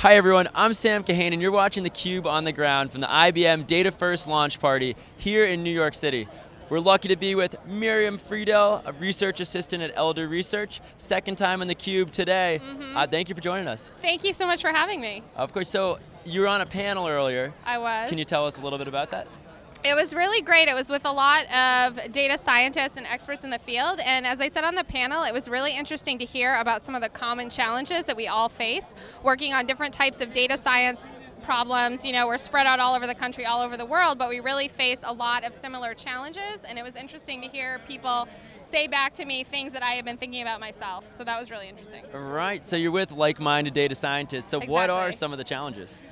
Hi everyone, I'm Sam Kahane and you're watching theCUBE on the ground from the IBM Data First launch party here in New York City. We're lucky to be with Miriam Friedel, a research assistant at Elder Research. Second time on theCUBE today. Mm -hmm. uh, thank you for joining us. Thank you so much for having me. Of course, so you were on a panel earlier. I was. Can you tell us a little bit about that? It was really great. It was with a lot of data scientists and experts in the field. And as I said on the panel, it was really interesting to hear about some of the common challenges that we all face working on different types of data science problems. You know, we're spread out all over the country, all over the world, but we really face a lot of similar challenges. And it was interesting to hear people say back to me things that I have been thinking about myself. So that was really interesting. Right. So you're with like-minded data scientists. So exactly. what are some of the challenges?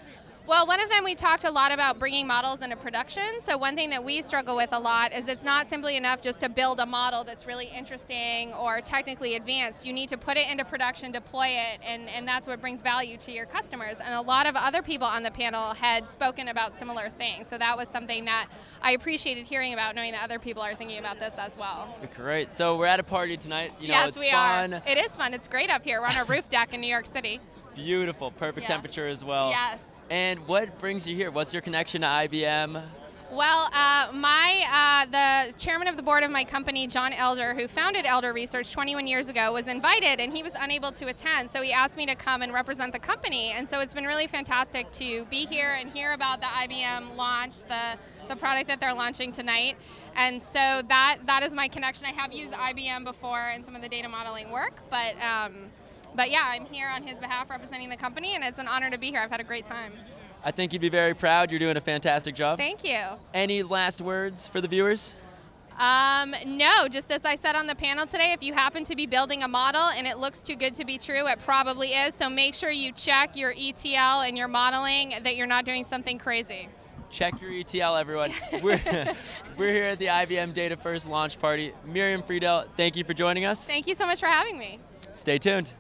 Well, one of them we talked a lot about bringing models into production. So one thing that we struggle with a lot is it's not simply enough just to build a model that's really interesting or technically advanced. You need to put it into production, deploy it, and, and that's what brings value to your customers. And a lot of other people on the panel had spoken about similar things. So that was something that I appreciated hearing about, knowing that other people are thinking about this as well. Great. So we're at a party tonight. You know, yes, it's we fun. are. It is fun. It's great up here. We're on a roof deck in New York City. Beautiful. Perfect yeah. temperature as well. Yes. And what brings you here? What's your connection to IBM? Well, uh, my uh, the chairman of the board of my company, John Elder, who founded Elder Research 21 years ago, was invited and he was unable to attend. So he asked me to come and represent the company. And so it's been really fantastic to be here and hear about the IBM launch, the the product that they're launching tonight. And so that that is my connection. I have used IBM before in some of the data modeling work, but. Um, but yeah, I'm here on his behalf representing the company, and it's an honor to be here. I've had a great time. I think you'd be very proud. You're doing a fantastic job. Thank you. Any last words for the viewers? Um, no, just as I said on the panel today, if you happen to be building a model and it looks too good to be true, it probably is. So make sure you check your ETL and your modeling that you're not doing something crazy. Check your ETL, everyone. we're, we're here at the IBM Data First launch party. Miriam Friedel, thank you for joining us. Thank you so much for having me. Stay tuned.